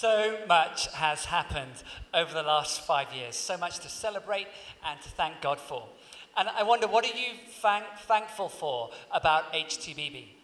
So much has happened over the last five years, so much to celebrate and to thank God for. And I wonder, what are you thank- thankful for about HTBB?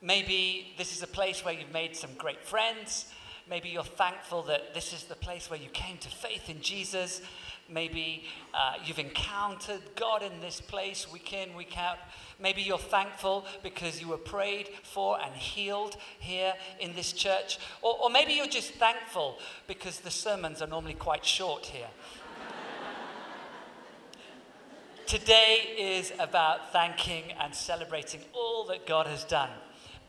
Maybe this is a place where you've made some great friends. Maybe you're thankful that this is the place where you came to faith in Jesus. Maybe uh, you've encountered God in this place week in, week out. Maybe you're thankful because you were prayed for and healed here in this church. Or, or maybe you're just thankful because the sermons are normally quite short here. Today is about thanking and celebrating all that God has done.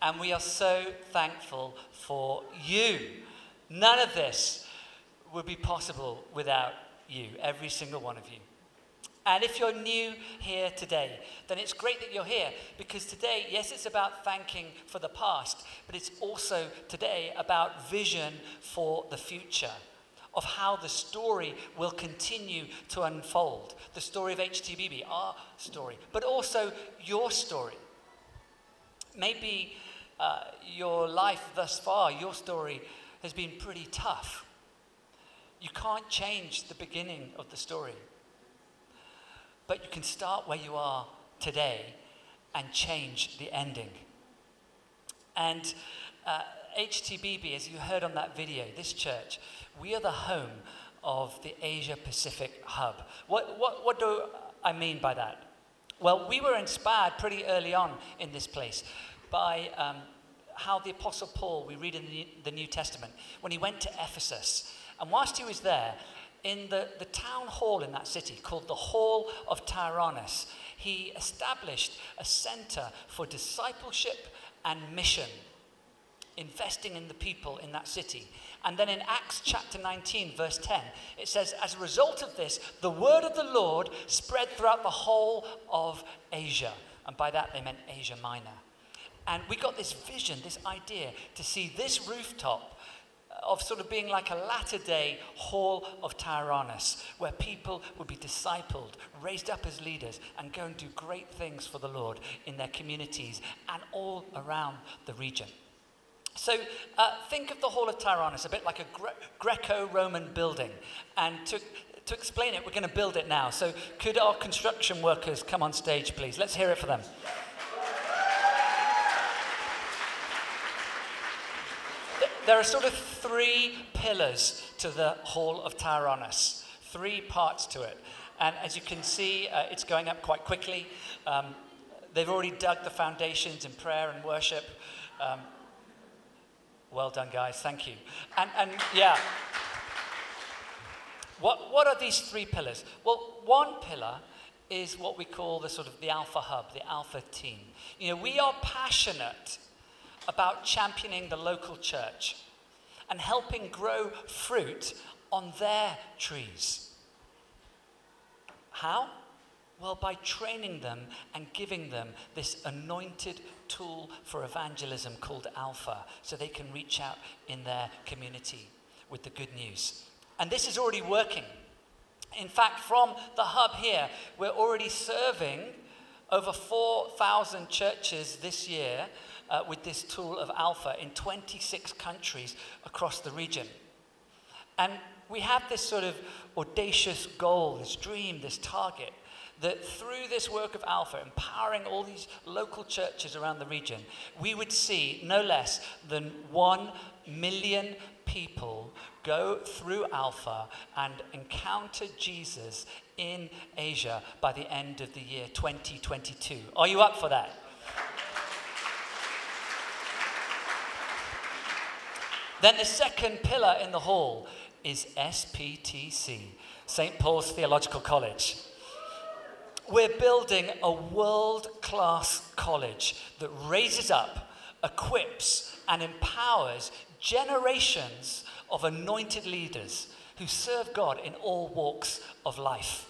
And we are so thankful for you. None of this would be possible without you, every single one of you. And if you're new here today, then it's great that you're here because today, yes, it's about thanking for the past, but it's also today about vision for the future of how the story will continue to unfold. The story of HTBB, our story, but also your story. Maybe uh, your life thus far, your story has been pretty tough. You can't change the beginning of the story. But you can start where you are today and change the ending. And uh, HTBB, as you heard on that video, this church, we are the home of the Asia Pacific hub. What, what, what do I mean by that? Well, we were inspired pretty early on in this place by um, how the Apostle Paul, we read in the, New Testament, when he went to Ephesus, and whilst he was there, in the, the town hall in that city called the Hall of Tyrannus, he established a center for discipleship and mission, investing in the people in that city. And then in Acts chapter 19, verse 10, it says, As a result of this, the word of the Lord spread throughout the whole of Asia. And by that they meant Asia Minor. And we got this vision, this idea to see this rooftop of sort of being like a latter day hall of Tyrannus, where people would be discipled, raised up as leaders, and go and do great things for the Lord in their communities and all around the region. So uh, think of the Hall of Tyrannus a bit like a Gre- Greco Roman building. And to, to explain it, we're going to build it now. So could our construction workers come on stage, please? Let's hear it for them. There are sort of three pillars to the Hall of Tyrannus, three parts to it. And as you can see, uh, it's going up quite quickly. Um, they've already dug the foundations in prayer and worship. Um, well done, guys. Thank you. And, and yeah. What, what are these three pillars? Well, one pillar is what we call the sort of the alpha hub, the alpha team. You know, we are passionate about championing the local church and helping grow fruit on their trees. How? Well, by training them and giving them this anointed tool for evangelism called Alpha so they can reach out in their community with the good news. And this is already working. In fact, from the hub here, we're already serving over 4,000 churches this year uh, with this tool of Alpha in 26 countries across the region. And we have this sort of audacious goal, this dream, this target, that through this work of Alpha, empowering all these local churches around the region, we would see no less than one million people go through Alpha and encounter Jesus in Asia by the end of the year 2022. Are you up for that? Then the second pillar in the hall is SPTC, St. Paul's Theological College. We're building a world class college that raises up, equips, and empowers generations of anointed leaders who serve God in all walks of life.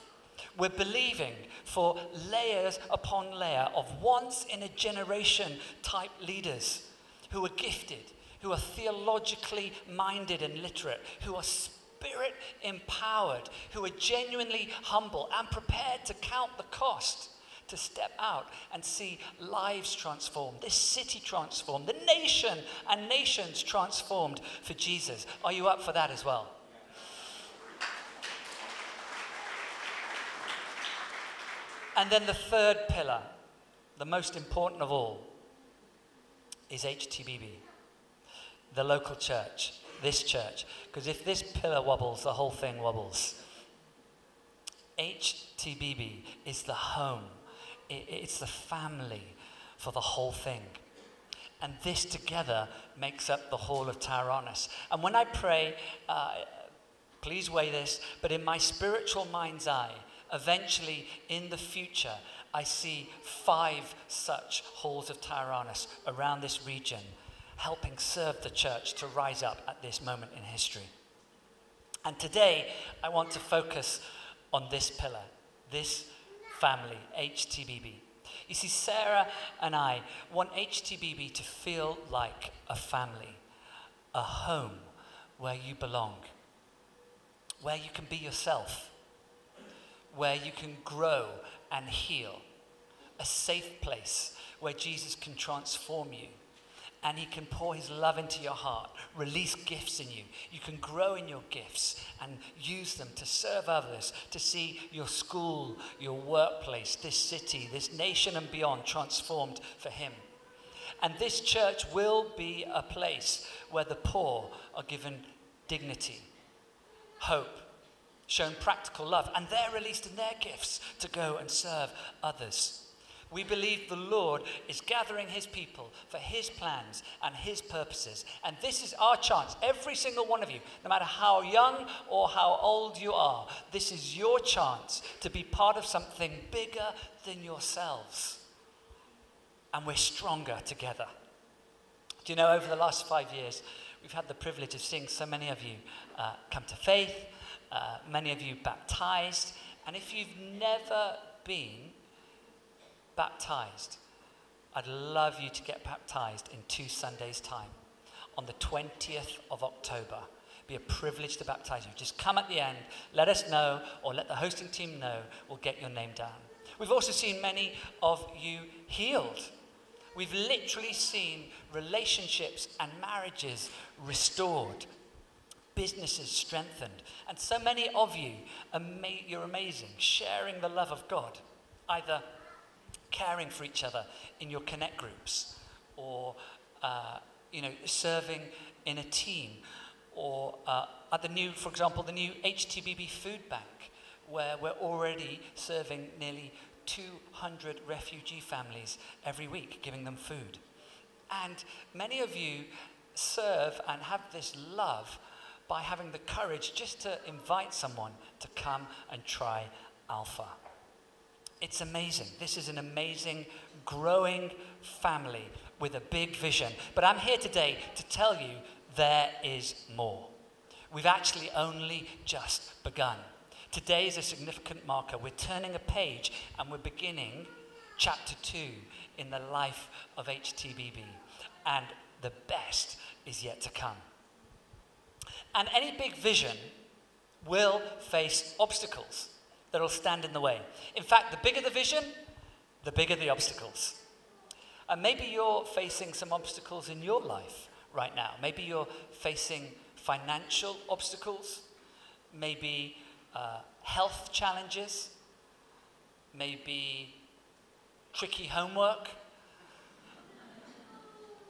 We're believing for layers upon layer of once in a generation type leaders who are gifted who are theologically minded and literate, who are spirit empowered, who are genuinely humble and prepared to count the cost to step out and see lives transformed, this city transformed, the nation and nations transformed for Jesus. Are you up for that as well? And then the third pillar, the most important of all, is HTBB, the local church, this church. Because if this pillar wobbles, the whole thing wobbles. HTBB is the home, it's the family for the whole thing. And this together makes up the hall of Tyrannus. And when I pray, uh, please weigh this, but in my spiritual mind's eye, eventually in the future, I see five such halls of Tyrannus around this region, helping serve the church to rise up at this moment in history. And today, I want to focus on this pillar, this family, HTBB. You see, Sarah and I want HTBB to feel like a family, a home where you belong, where you can be yourself, where you can grow and heal, a safe place where Jesus can transform you and He can pour His love into your heart, release gifts in you. You can grow in your gifts and use them to serve others, to see your school, your workplace, this city, this nation, and beyond transformed for Him. And this church will be a place where the poor are given dignity, hope, shown practical love, and they're released in their gifts to go and serve others. We believe the Lord is gathering his people for his plans and his purposes. And this is our chance, every single one of you, no matter how young or how old you are, this is your chance to be part of something bigger than yourselves. And we're stronger together. Do you know, over the last five years, we've had the privilege of seeing so many of you uh, come to faith, uh, many of you baptized. And if you've never been, baptized, I'd love you to get baptized in two Sundays' time on the 20th of October. Be a privilege to baptize you. Just come at the end, let us know, or let the hosting team know. We'll get your name down. We've also seen many of you healed. We've literally seen relationships and marriages restored, businesses strengthened. And so many of you, ama- you're amazing, sharing the love of God, either caring for each other in your connect groups, or uh, you know, serving in a team, or uh, at the new, for example, the new HTBB food bank, where we're already serving nearly 200 refugee families every week, giving them food. And many of you serve and have this love by having the courage just to invite someone to come and try Alpha. It's amazing. This is an amazing, growing family with a big vision. But I'm here today to tell you there is more. We've actually only just begun. Today is a significant marker. We're turning a page and we're beginning chapter two in the life of HTBB. And the best is yet to come. And any big vision will face obstacles that'll stand in the way. In fact, the bigger the vision, the bigger the obstacles. And maybe you're facing some obstacles in your life right now. Maybe you're facing financial obstacles, maybe uh, health challenges, maybe tricky homework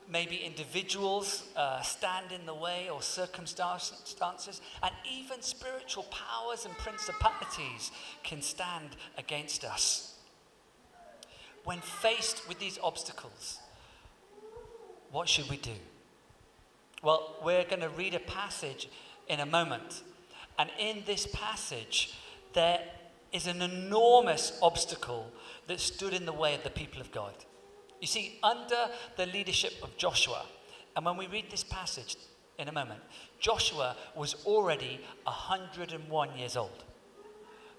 maybe individuals uh, stand in the way or circumstances, and even spiritual powers and principalities can stand against us. When faced with these obstacles, what should we do? Well, we're going to read a passage in a moment. And in this passage, there is an enormous obstacle that stood in the way of the people of God. You see, under the leadership of Joshua, and when we read this passage in a moment, Joshua was already 101 years old.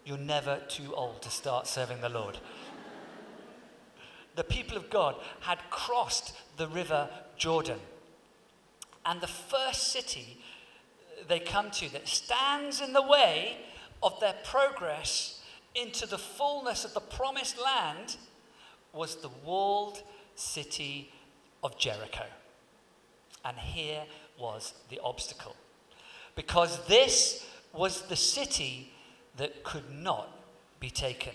You're never too old to start serving the Lord. the people of God had crossed the river Jordan. And the first city they come to that stands in the way of their progress into the fullness of the promised land was the walled city of Jericho. And here was the obstacle. Because this was the city that could not be taken.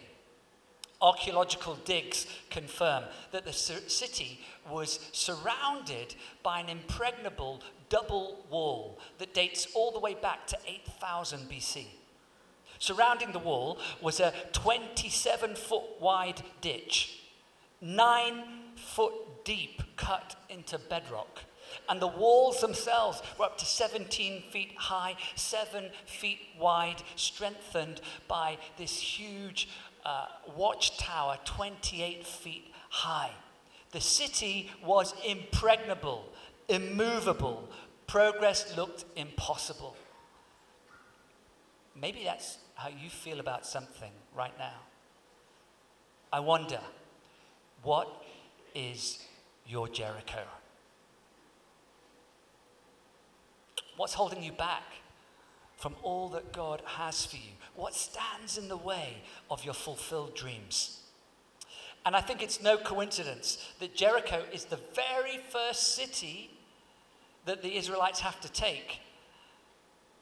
Archaeological digs confirm that the city was surrounded by an impregnable double wall that dates all the way back to 8000 BC. Surrounding the wall was a 27 foot wide ditch, nine foot deep, cut into bedrock. And the walls themselves were up to 17 feet high, 7 feet wide, strengthened by this huge uh, watchtower 28 feet high. The city was impregnable, immovable. Progress looked impossible. Maybe that's how you feel about something right now. I wonder, what is your Jericho? What's holding you back from all that God has for you? What stands in the way of your fulfilled dreams? And I think it's no coincidence that Jericho is the very first city that the Israelites have to take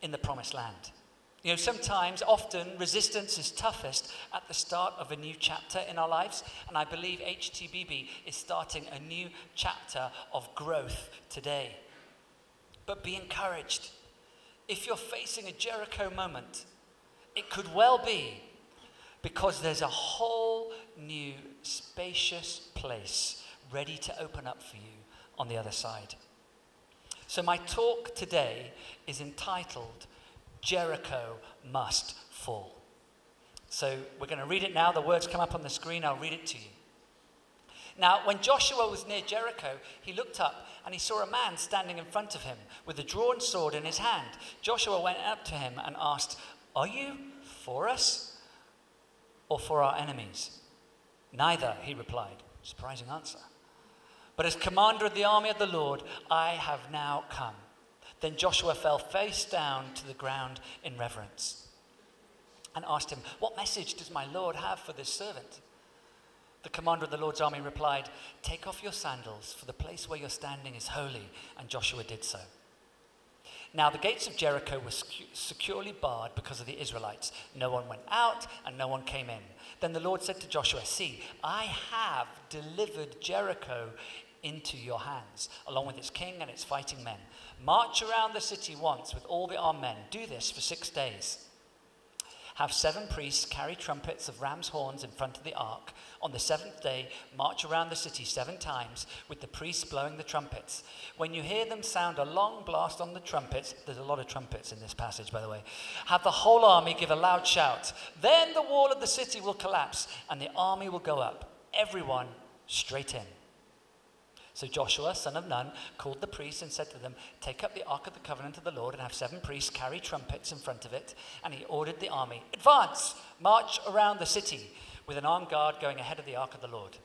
in the promised land. You know, sometimes, often, resistance is toughest at the start of a new chapter in our lives. And I believe HTBB is starting a new chapter of growth today. But be encouraged. If you're facing a Jericho moment, it could well be because there's a whole new spacious place ready to open up for you on the other side. So, my talk today is entitled Jericho Must Fall. So, we're going to read it now. The words come up on the screen. I'll read it to you. Now, when Joshua was near Jericho, he looked up and he saw a man standing in front of him with a drawn sword in his hand. Joshua went up to him and asked, Are you for us or for our enemies? Neither, he replied. Surprising answer. But as commander of the army of the Lord, I have now come. Then Joshua fell face down to the ground in reverence and asked him, What message does my Lord have for this servant? The commander of the Lord's army replied, Take off your sandals, for the place where you're standing is holy. And Joshua did so. Now, the gates of Jericho were securely barred because of the Israelites. No one went out and no one came in. Then the Lord said to Joshua, See, I have delivered Jericho into your hands, along with its king and its fighting men. March around the city once with all the armed men. Do this for six days. Have seven priests carry trumpets of ram's horns in front of the ark. On the seventh day, march around the city seven times with the priests blowing the trumpets. When you hear them sound a long blast on the trumpets, there's a lot of trumpets in this passage, by the way, have the whole army give a loud shout. Then the wall of the city will collapse and the army will go up, everyone straight in. So Joshua, son of Nun, called the priests and said to them, Take up the ark of the covenant of the Lord and have seven priests carry trumpets in front of it. And he ordered the army, Advance, march around the city, with an armed guard going ahead of the ark of the Lord.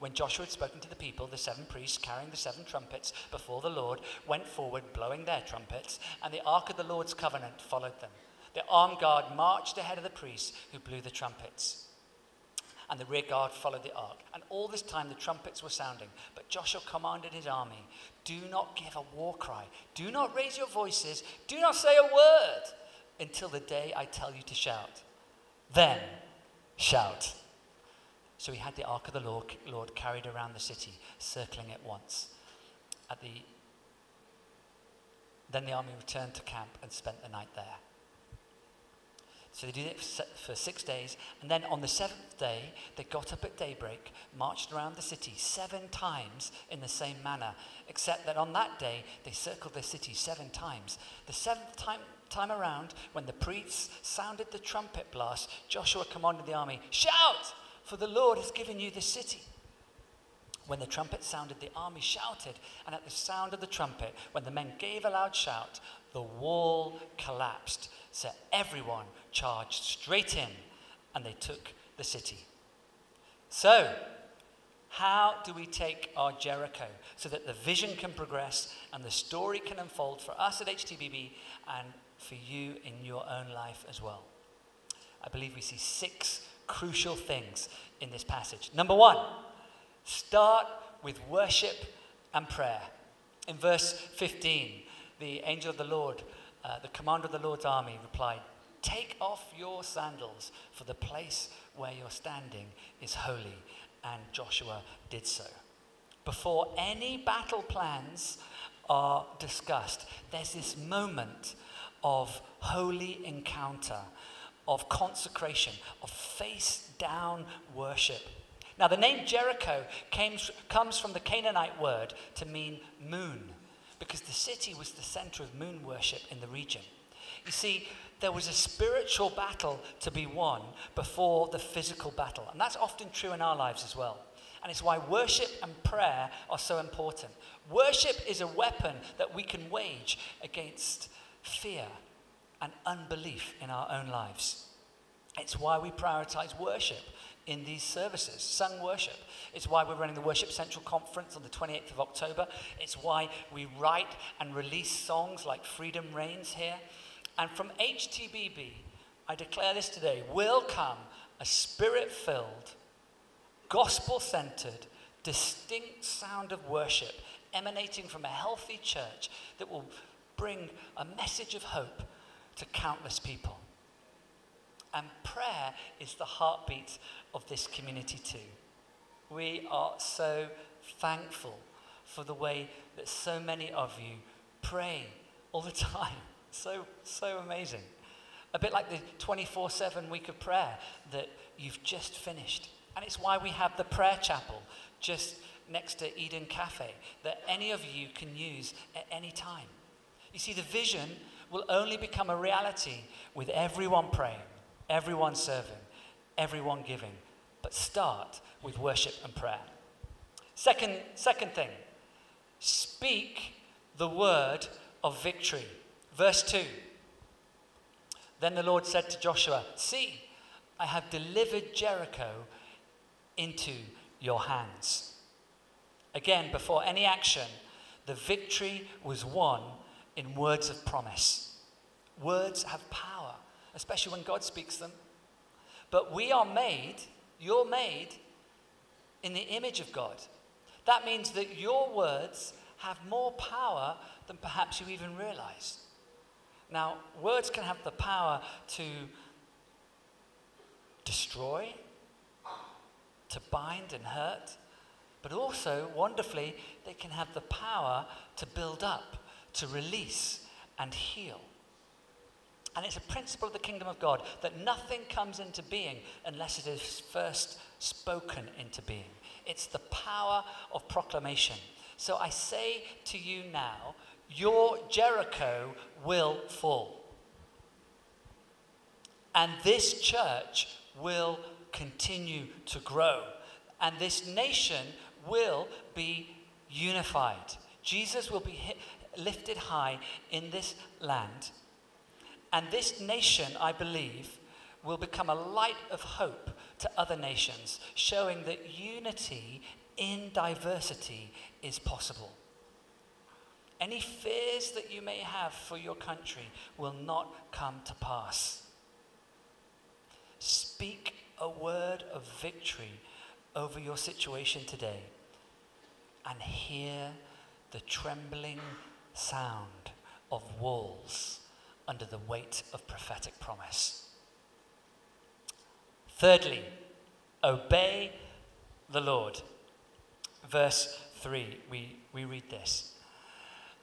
When Joshua had spoken to the people, the seven priests carrying the seven trumpets before the Lord went forward, blowing their trumpets, and the ark of the Lord's covenant followed them. The armed guard marched ahead of the priests who blew the trumpets and the rear guard followed the ark. And all this time the trumpets were sounding. But Joshua commanded his army do not give a war cry, do not raise your voices, do not say a word until the day I tell you to shout. Then shout. So he had the ark of the Lord, Lord carried around the city, circling it once. At the, then the army returned to camp and spent the night there. So they did it for six days. And then on the seventh day, they got up at daybreak, marched around the city seven times in the same manner, except that on that day, they circled the city seven times. The seventh time, time around, when the priests sounded the trumpet blast, Joshua commanded the army, Shout, for the Lord has given you this city. When the trumpet sounded, the army shouted, and at the sound of the trumpet, when the men gave a loud shout, the wall collapsed. So everyone charged straight in and they took the city. So, how do we take our Jericho so that the vision can progress and the story can unfold for us at HTBB and for you in your own life as well? I believe we see six crucial things in this passage. Number one, start with worship and prayer. In verse 15, the angel of the Lord, uh, the commander of the Lord's army, replied, Take off your sandals, for the place where you're standing is holy. And Joshua did so. Before any battle plans are discussed, there's this moment of holy encounter, of consecration, of face down worship. Now, the name Jericho came, comes from the Canaanite word to mean moon, because the city was the center of moon worship in the region. You see, there was a spiritual battle to be won before the physical battle. And that's often true in our lives as well. And it's why worship and prayer are so important. Worship is a weapon that we can wage against fear and unbelief in our own lives. It's why we prioritize worship in these services, sung worship. It's why we're running the Worship Central Conference on the 28th of October. It's why we write and release songs like Freedom Reigns here. And from HTBB, I declare this today will come a spirit filled, gospel centered, distinct sound of worship emanating from a healthy church that will bring a message of hope to countless people. And prayer is the heartbeat of this community, too. We are so thankful for the way that so many of you pray all the time. So, so amazing. A bit like the 24 7 week of prayer that you've just finished. And it's why we have the prayer chapel just next to Eden Cafe that any of you can use at any time. You see, the vision will only become a reality with everyone praying, everyone serving, everyone giving. But start with worship and prayer. Second, second thing, speak the word of victory. Verse 2 Then the Lord said to Joshua, See, I have delivered Jericho into your hands. Again, before any action, the victory was won in words of promise. Words have power, especially when God speaks them. But we are made, you're made in the image of God. That means that your words have more power than perhaps you even realize. Now, words can have the power to destroy, to bind and hurt, but also, wonderfully, they can have the power to build up, to release, and heal. And it's a principle of the kingdom of God that nothing comes into being unless it is first spoken into being. It's the power of proclamation. So I say to you now, your Jericho will fall. And this church will continue to grow. And this nation will be unified. Jesus will be hit, lifted high in this land. And this nation, I believe, will become a light of hope to other nations, showing that unity in diversity is possible. Any fears that you may have for your country will not come to pass. Speak a word of victory over your situation today and hear the trembling sound of walls under the weight of prophetic promise. Thirdly, obey the Lord. Verse 3, we, we read this.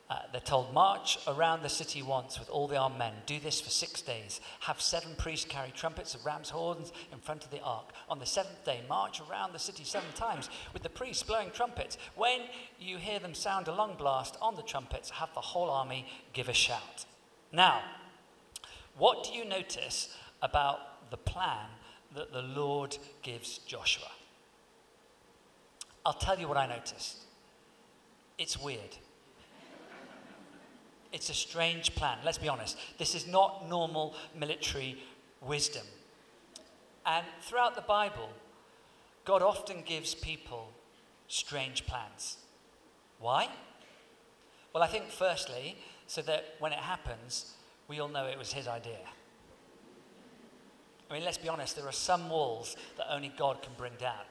Uh, they're told, march around the city once with all the armed men. Do this for six days. Have seven priests carry trumpets of ram's horns in front of the ark. On the seventh day, march around the city seven times with the priests blowing trumpets. When you hear them sound a long blast on the trumpets, have the whole army give a shout. Now, what do you notice about the plan that the Lord gives Joshua? I'll tell you what I noticed. It's weird. It's a strange plan, let's be honest. This is not normal military wisdom. And throughout the Bible, God often gives people strange plans. Why? Well, I think firstly, so that when it happens, we all know it was his idea. I mean, let's be honest, there are some walls that only God can bring down.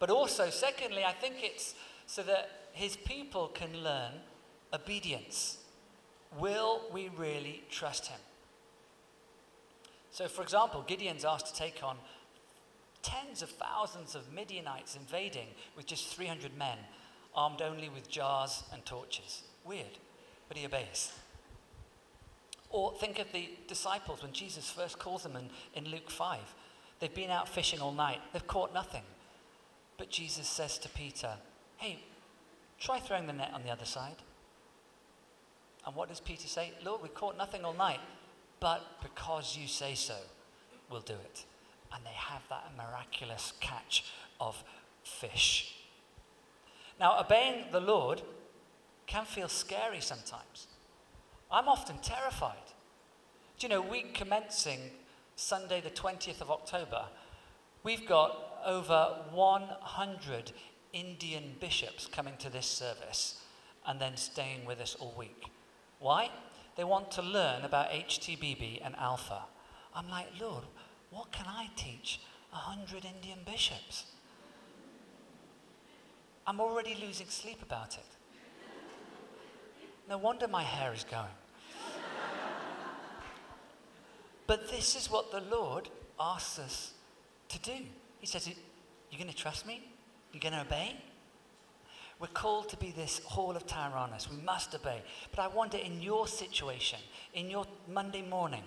But also, secondly, I think it's so that his people can learn obedience. Will we really trust him? So, for example, Gideon's asked to take on tens of thousands of Midianites invading with just 300 men, armed only with jars and torches. Weird, but he obeys. Or think of the disciples when Jesus first calls them in, in Luke 5. They've been out fishing all night, they've caught nothing. But Jesus says to Peter, Hey, try throwing the net on the other side. And what does Peter say? Lord, we caught nothing all night, but because you say so, we'll do it. And they have that miraculous catch of fish. Now, obeying the Lord can feel scary sometimes. I'm often terrified. Do you know, week commencing Sunday, the 20th of October, we've got over 100 Indian bishops coming to this service and then staying with us all week. Why? They want to learn about HTBB and Alpha. I'm like, Lord, what can I teach 100 Indian bishops? I'm already losing sleep about it. No wonder my hair is going. but this is what the Lord asks us to do. He says, You're going to trust me? You're going to obey? We're called to be this hall of Tyrannus. We must obey. But I wonder in your situation, in your Monday morning,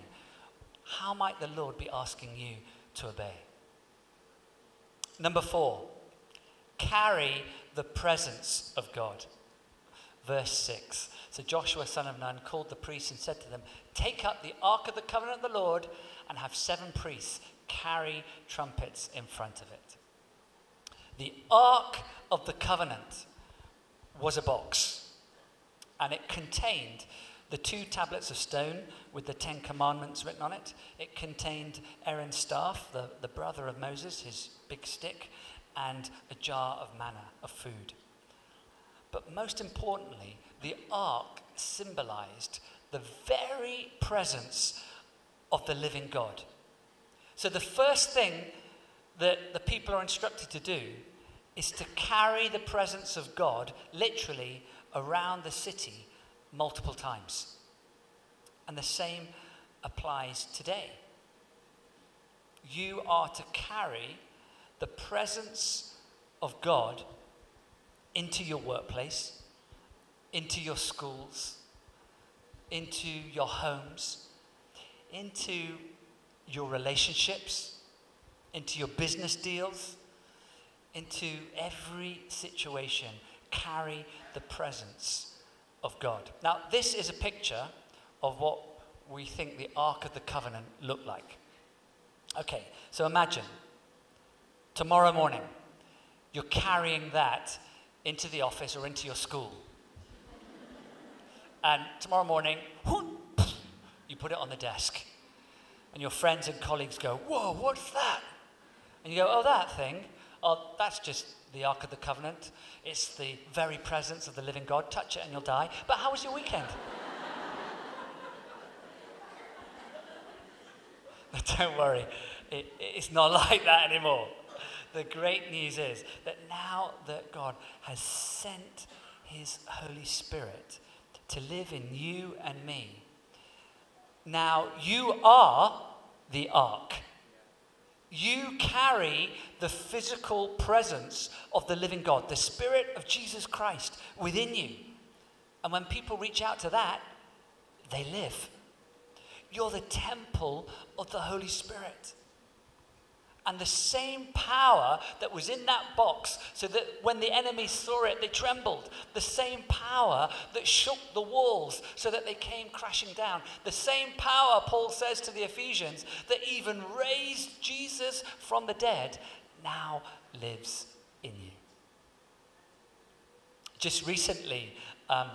how might the Lord be asking you to obey? Number four, carry the presence of God. Verse 6. So Joshua, son of Nun, called the priests and said to them, Take up the ark of the covenant of the Lord and have seven priests carry trumpets in front of it. The ark of the covenant was a box, and it contained the two tablets of stone with the Ten Commandments written on it. It contained Aaron's staff, the, the brother of Moses, his big stick, and a jar of manna, of food. But most importantly, the ark symbolized the very presence of the living God. So the first thing that the people are instructed to do is to carry the presence of God literally around the city multiple times. And the same applies today. You are to carry the presence of God into your workplace, into your schools, into your homes, into your relationships, into your business deals, into every situation. Carry the presence of God. Now, this is a picture of what we think the Ark of the Covenant looked like. Okay, so imagine tomorrow morning you're carrying that into the office or into your school. And tomorrow morning, you put it on the desk. And your friends and colleagues go, Whoa, what's that? And you go, Oh, that thing. Oh, that's just the Ark of the Covenant. It's the very presence of the living God. Touch it and you'll die. But how was your weekend? Don't worry, it, it's not like that anymore. The great news is that now that God has sent his Holy Spirit to live in you and me, now you are the ark. You carry the physical presence of the living God, the Spirit of Jesus Christ within you. And when people reach out to that, they live. You're the temple of the Holy Spirit. And the same power that was in that box, so that when the enemy saw it, they trembled. The same power that shook the walls so that they came crashing down. The same power, Paul says to the Ephesians, that even raised Jesus from the dead, now lives in you. Just recently, um,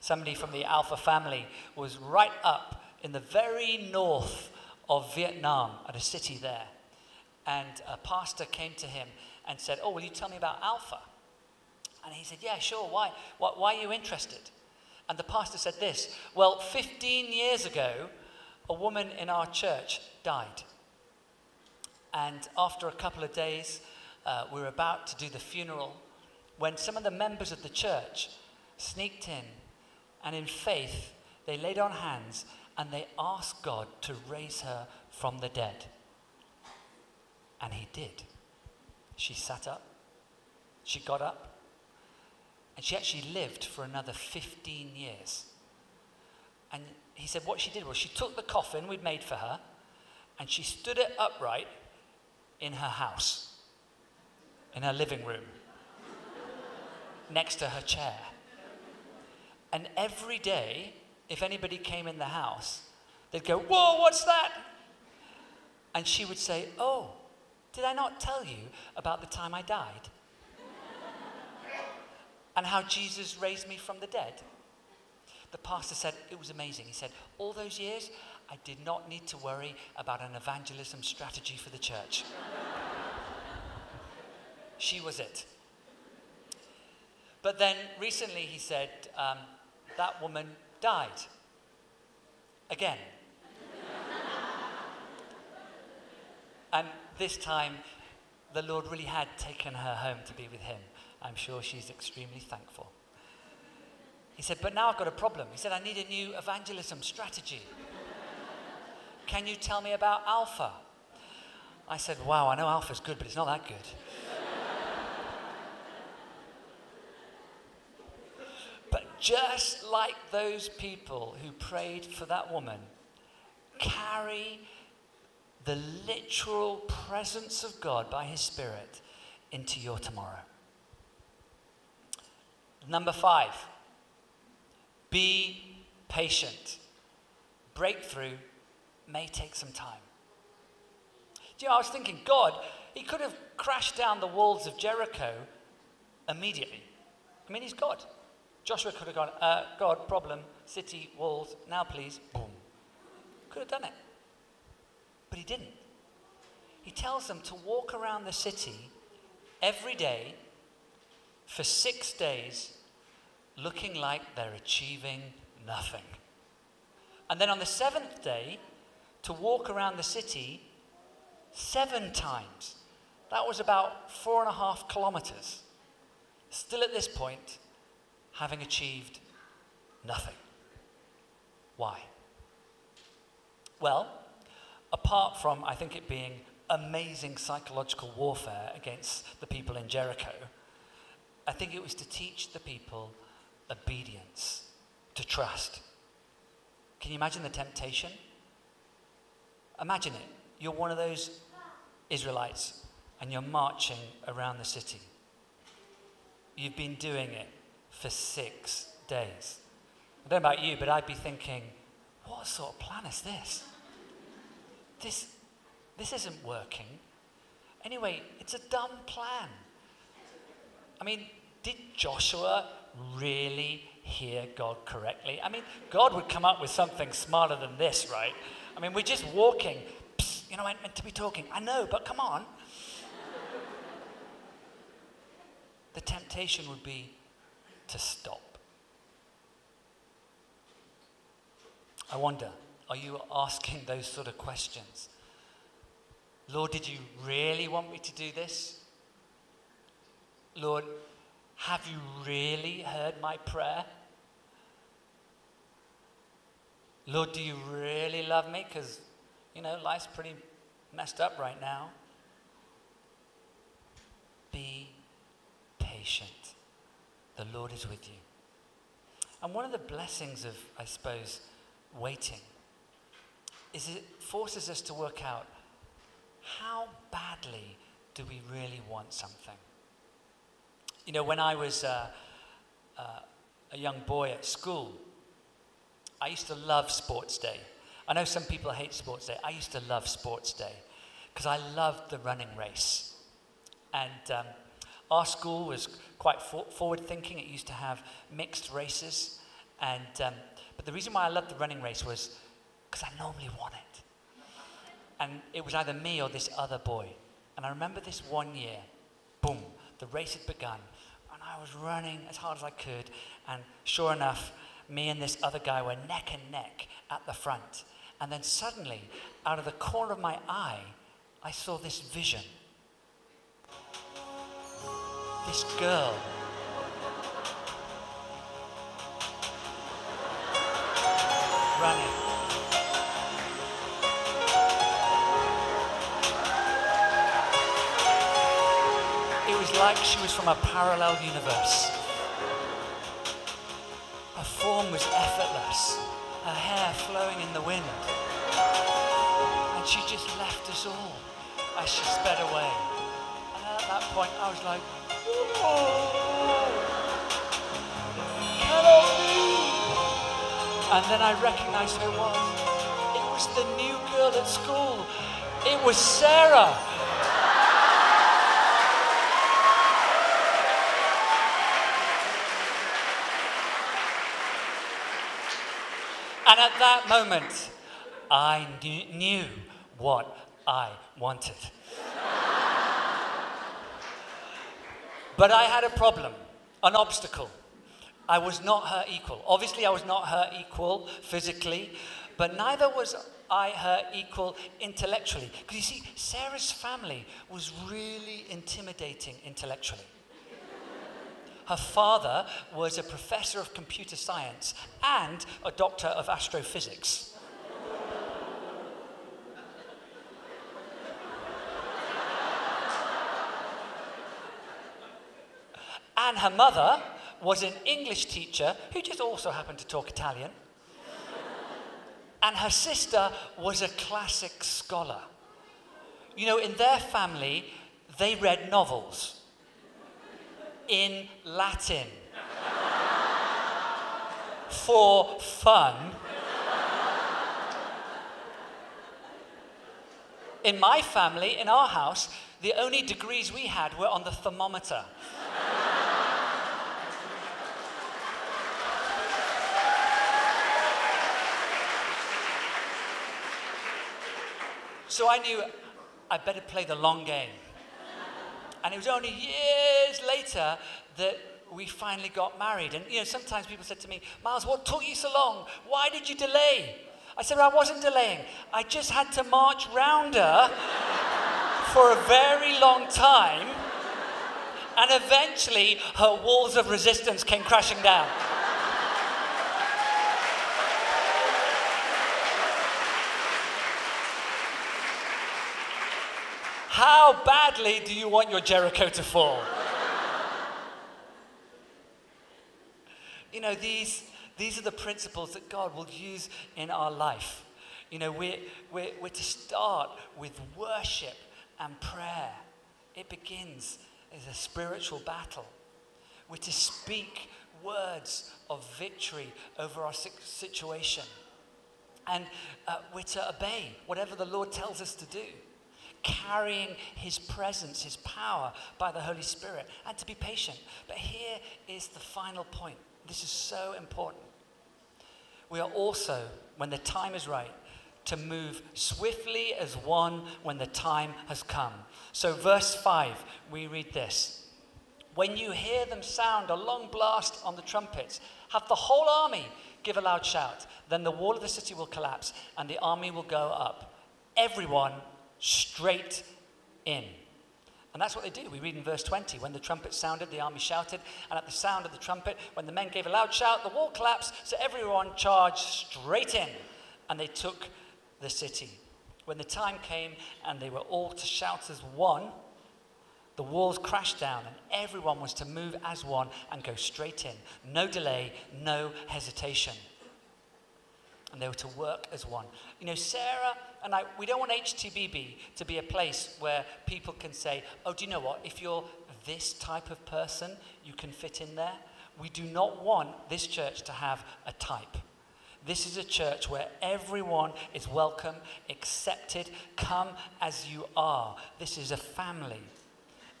somebody from the Alpha family was right up in the very north of Vietnam at a city there and a pastor came to him and said, Oh, will you tell me about Alpha? And he said, Yeah, sure. Why? Why, why are you interested? And the pastor said this Well, 15 years ago, a woman in our church died. And after a couple of days, uh, we were about to do the funeral when some of the members of the church sneaked in and, in faith, they laid on hands and they asked God to raise her from the dead. And He did. She sat up, she got up, and she actually lived for another 15 years. And he said what she did was she took the coffin we'd made for her and she stood it upright in her house, in her living room, next to her chair. And every day, if anybody came in the house, they'd go, Whoa, what's that? And she would say, Oh, did I not tell you about the time I died? and how Jesus raised me from the dead? The pastor said it was amazing. He said, All those years, I did not need to worry about an evangelism strategy for the church. she was it. But then recently he said, um, That woman died. Again. and this time, the Lord really had taken her home to be with him. I'm sure she's extremely thankful. He said, But now I've got a problem. He said, I need a new evangelism strategy. Can you tell me about Alpha? I said, Wow, I know Alpha's good, but it's not that good. but just like those people who prayed for that woman, carry the literal presence of God by His Spirit into your tomorrow. Number five, be patient. Breakthrough may take some time. Do you know, I was thinking, God, He could have crashed down the walls of Jericho immediately. I mean, He's God. Joshua could have gone, uh, God, problem, city, walls, now please, boom. Could have done it. But He didn't. He tells them to walk around the city every day for six days looking like they're achieving nothing. And then on the seventh day, to walk around the city seven times. That was about four and a half kilometers. Still at this point, having achieved nothing. Why? Well, apart from, I think, it being amazing psychological warfare against the people in Jericho, I think it was to teach the people obedience, to trust. Can you imagine the temptation? Imagine it. You're one of those Israelites and you're marching around the city. You've been doing it for six days. I don't know about you, but I'd be thinking, what sort of plan is this? This, this isn't working. Anyway, it's a dumb plan. I mean, did Joshua really hear God correctly? I mean, God would come up with something smarter than this, right? I mean, we're just walking. Psst, you know, I meant to be talking. I know, but come on. the temptation would be to stop. I wonder, are you asking those sort of questions? Lord, did you really want me to do this? Lord, have you really heard my prayer? Lord, do you really love me? Because, you know, life's pretty messed up right now. Be patient. The Lord is with you. And one of the blessings of, I suppose, waiting is it forces us to work out how badly do we really want something? You know, when I was uh, uh, a young boy at school, I used to love sports day. I know some people hate sports day. I used to love sports day because I loved the running race. And um, our school was quite for- forward thinking. It used to have mixed races. And, um, but the reason why I loved the running race was because I normally won it. And it was either me or this other boy. And I remember this one year, boom, the race had begun. And I was running as hard as I could, and sure enough, me and this other guy were neck and neck at the front. And then suddenly, out of the corner of my eye, I saw this vision. This girl. Running. Like she was from a parallel universe. Her form was effortless, her hair flowing in the wind. And she just left us all as she sped away. And at that point, I was like, oh. And then I recognized who it was. It was the new girl at school. It was Sarah. And at that moment, I knew, knew what I wanted. but I had a problem, an obstacle. I was not her equal. Obviously, I was not her equal physically, but neither was I her equal intellectually. Because you see, Sarah's family was really intimidating intellectually. Her father was a professor of computer science and a doctor of astrophysics. and her mother was an English teacher who just also happened to talk Italian. and her sister was a classic scholar. You know, in their family, they read novels in Latin for fun. In my family, in our house, the only degrees we had were on the thermometer. So I knew I better play the long game. And it was only years later that we finally got married. And, you know, sometimes people said to me, Miles, what took you so long? Why did you delay? I said, I wasn't delaying. I just had to march round her for a very long time. And eventually, her walls of resistance came crashing down. How badly do you want your Jericho to fall? you know, these, these are the principles that God will use in our life. You know, we're, we're, we're to start with worship and prayer. It begins as a spiritual battle. We're to speak words of victory over our situation. And uh, we're to obey whatever the Lord tells us to do carrying his presence, his power by the Holy Spirit, and to be patient. But here is the final point. This is so important. We are also, when the time is right, to move swiftly as one when the time has come. So, verse 5, we read this When you hear them sound a long blast on the trumpets, have the whole army give a loud shout. Then the wall of the city will collapse and the army will go up. Everyone straight in. And that's what they do. We read in verse 20 when the trumpet sounded, the army shouted, and at the sound of the trumpet, when the men gave a loud shout, the wall collapsed, so everyone charged straight in, and they took the city. When the time came and they were all to shout as one, the walls crashed down, and everyone was to move as one and go straight in. No delay, no hesitation. And they were to work as one. You know, Sarah and I, we don't want HTBB to be a place where people can say, oh, do you know what? If you're this type of person, you can fit in there. We do not want this church to have a type. This is a church where everyone is welcome, accepted, come as you are. This is a family.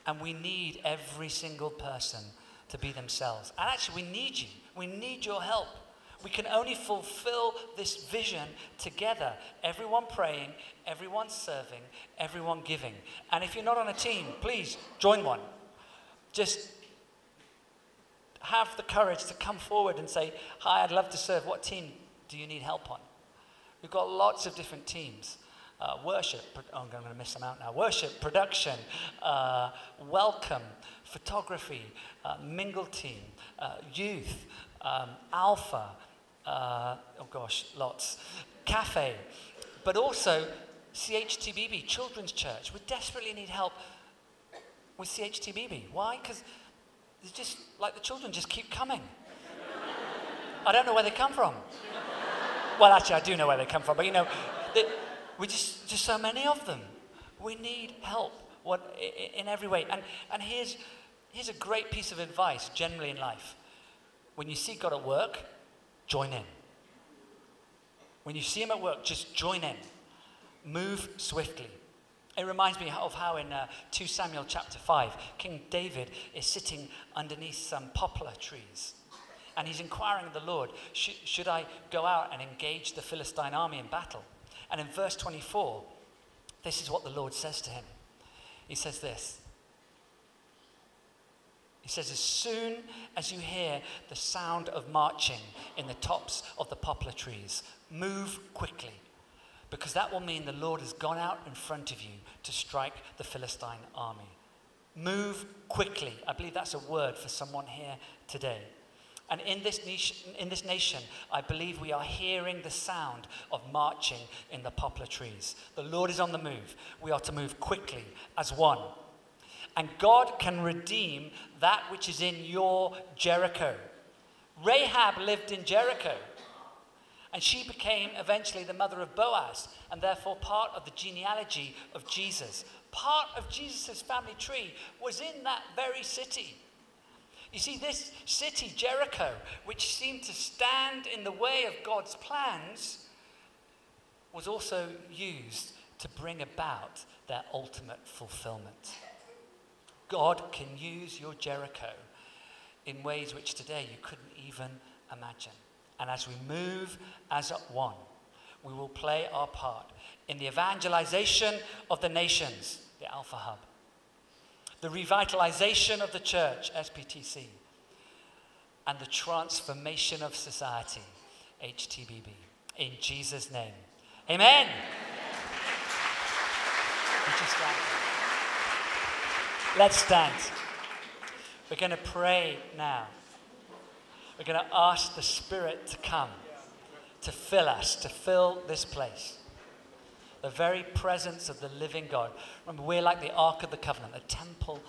And we need every single person to be themselves. And actually, we need you. We need your help. We can only fulfill this vision together. Everyone praying, everyone serving, everyone giving. And if you're not on a team, please join one. Just have the courage to come forward and say, Hi, I'd love to serve. What team do you need help on? We've got lots of different teams. uh, worship, oh, I'm going to miss them out now, worship, production, uh, welcome, photography, uh, mingle team, uh, youth, um, alpha, uh, oh gosh, lots, cafe, but also CHTBB, Children's Church. We desperately need help with CHTBB. Why? Because it's just like the children just keep coming. I don't know where they come from. Well, actually, I do know where they come from, but you know, they, we just, just so many of them. We need help what, in every way. And, and here's, here's a great piece of advice generally in life. When you see God at work, join in. When you see Him at work, just join in. Move swiftly. It reminds me of how in uh, 2 Samuel chapter 5, King David is sitting underneath some poplar trees. And he's inquiring of the Lord, should I go out and engage the Philistine army in battle? And in verse 24, this is what the Lord says to him. He says this. He says, As soon as you hear the sound of marching in the tops of the poplar trees, move quickly, because that will mean the Lord has gone out in front of you to strike the Philistine army. Move quickly. I believe that's a word for someone here today. And in this, nation, in this nation, I believe we are hearing the sound of marching in the poplar trees. The Lord is on the move. We are to move quickly as one. And God can redeem that which is in your Jericho. Rahab lived in Jericho. And she became eventually the mother of Boaz, and therefore part of the genealogy of Jesus. Part of Jesus' family tree was in that very city. You see, this city, Jericho, which seemed to stand in the way of God's plans, was also used to bring about their ultimate fulfillment. God can use your Jericho in ways which today you couldn't even imagine. And as we move as one, we will play our part in the evangelization of the nations, the Alpha Hub the revitalization of the church, SPTC, and the transformation of society, HTBB. In Jesus' name. Amen. stand? Let's stand. We're going to pray now. We're going to ask the Spirit to come, to fill us, to fill this place the very presence of the living God. Remember, we're like the Ark of the Covenant, the temple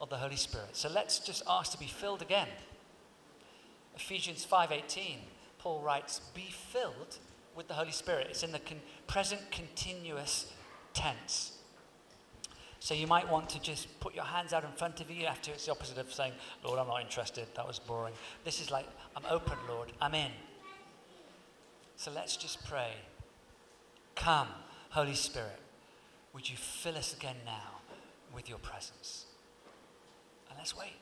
of the Holy Spirit. So let's just ask to be filled again. Ephesians 5:18, Paul writes, "Be filled with the Holy Spirit." It's in the con- present continuous tense. So you might want to just put your hands out in front of you after it's the opposite of saying, Lord, I'm not interested. That was boring. This is like, I'm open, Lord. I'm in. So let's just pray. Come. Holy Spirit, would you fill us again now with your presence? And let's wait.